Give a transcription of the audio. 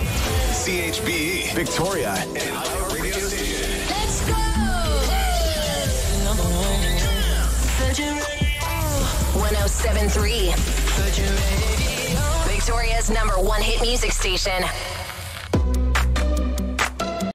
CHBE, Victoria, and our radio station. Let's go! Number one. Virgin 1073. Victoria's number one hit music station.